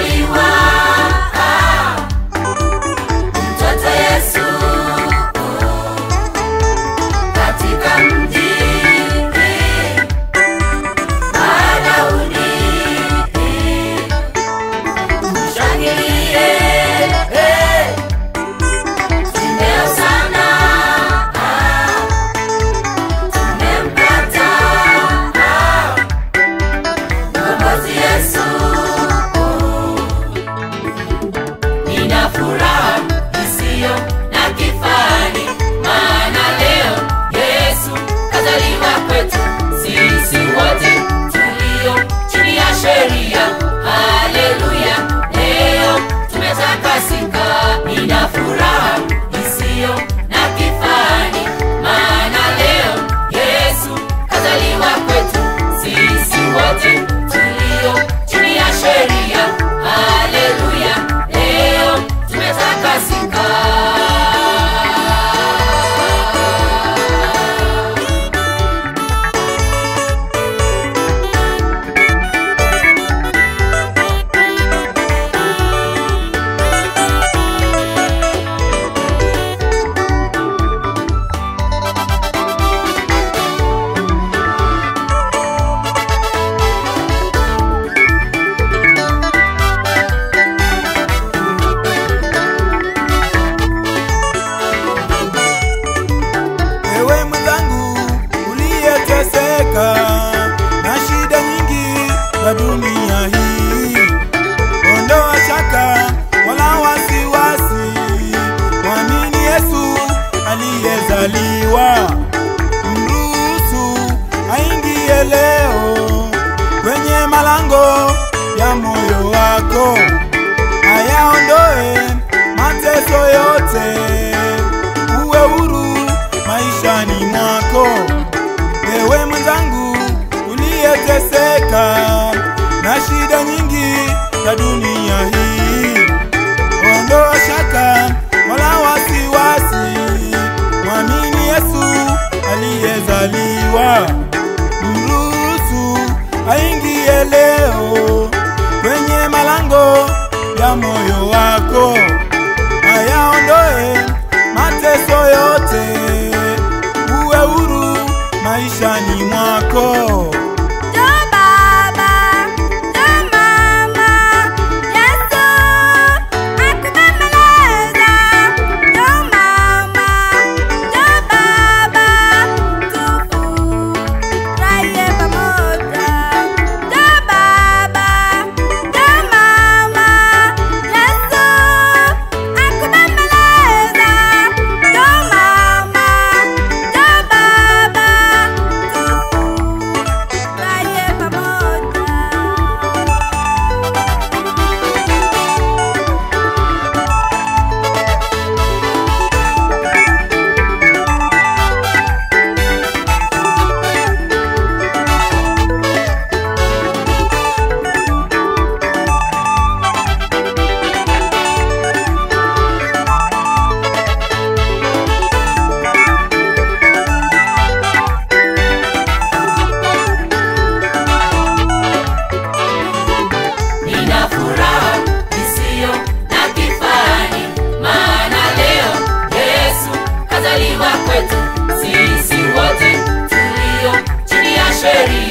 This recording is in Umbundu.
holy one. I do me wa mulusu ayingiyeleo kwenye malango ya moyo wako. sería.